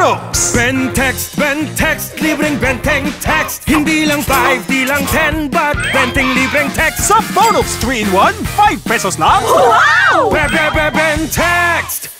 Bonux! Ben text, ben text, libreng benteng text Hindi lang 5, di lang 10 But benteng libreng text Sa Bonux 3-in-1, 5 pesos lang! Wow! Be, be, be, ben text